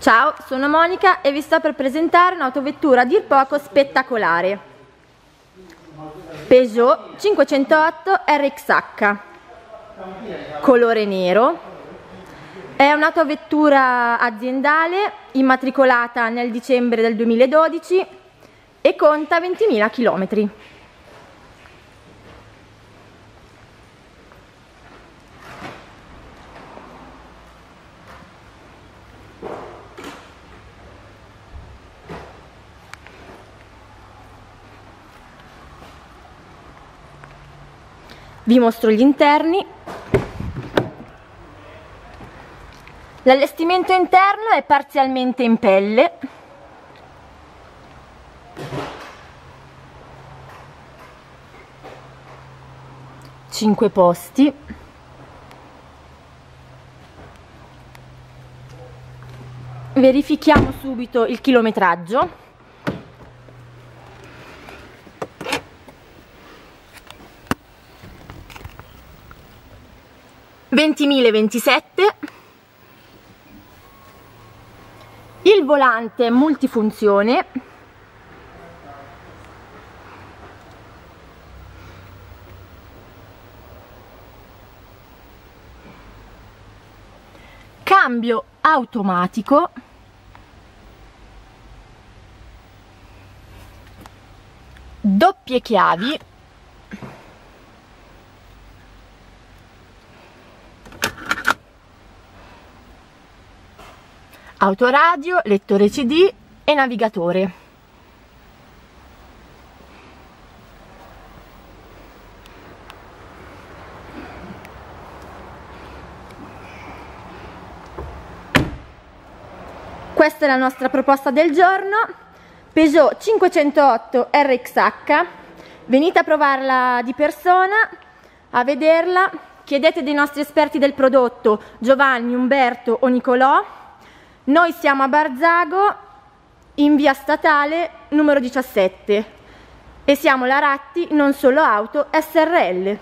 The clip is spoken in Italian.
Ciao, sono Monica e vi sto per presentare un'autovettura a dir poco spettacolare. Peugeot 508 RXH, colore nero. È un'autovettura aziendale immatricolata nel dicembre del 2012 e conta 20.000 km. Vi mostro gli interni. L'allestimento interno è parzialmente in pelle. Cinque posti. Verifichiamo subito il chilometraggio. 20.027 il volante multifunzione. Cambio automatico. Doppie chiavi autoradio, lettore CD e navigatore. Questa è la nostra proposta del giorno, Peugeot 508 RXH, venite a provarla di persona, a vederla, chiedete dei nostri esperti del prodotto Giovanni, Umberto o Nicolò noi siamo a Barzago in via statale numero 17 e siamo la Ratti non solo auto SRL.